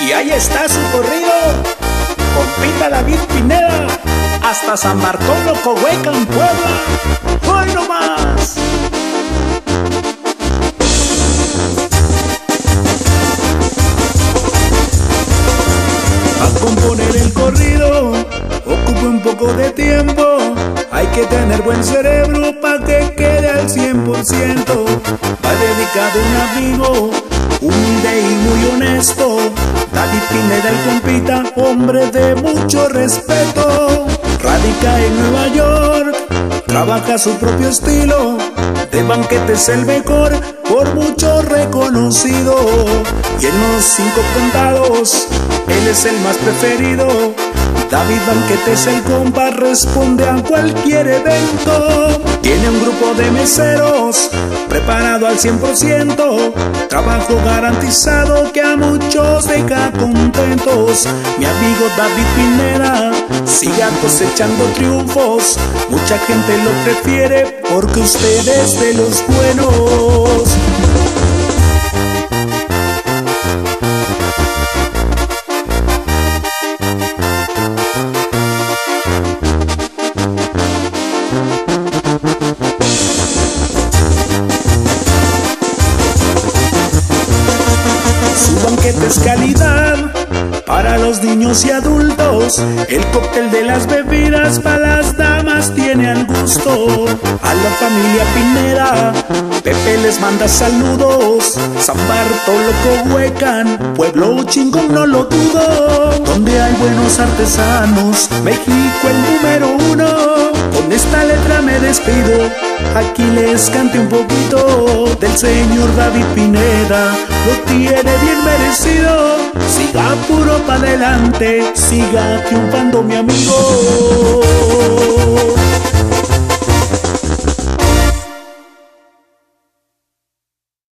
Y ahí está su corrido, compita David Pineda, hasta San Bartolo, Cohuecan, Puebla. ¡Hoy nomás! A componer el corrido, ocupa un poco de tiempo. Hay que tener buen cerebro para que quede al 100%. Va dedicado un amigo, humilde y muy honesto. David Pineda el compita, hombre de mucho respeto. Radica en Nueva York, trabaja su propio estilo. De banquetes el mejor, por mucho reconocido. Y en los cinco contados, él es el más preferido. David Banquetes el compa responde a cualquier evento. Un grupo de meseros preparado al 100%. Trabajo garantizado que a muchos deja contentos. Mi amigo David Pineda siga cosechando triunfos. Mucha gente lo prefiere porque usted es de los buenos. Su banquete es calidad para los niños y adultos. El cóctel de las bebidas para las damas tiene al gusto. A la familia Pineda, Pepe les manda saludos. San Bartolo, Cohuecan, pueblo chingón, no lo dudo. Donde hay buenos artesanos, México el número uno. Con esta letra me despido. Aquí les cante un poquito del señor David Pineda lo tiene bien merecido. Siga puro para adelante, siga triunfando mi amigo.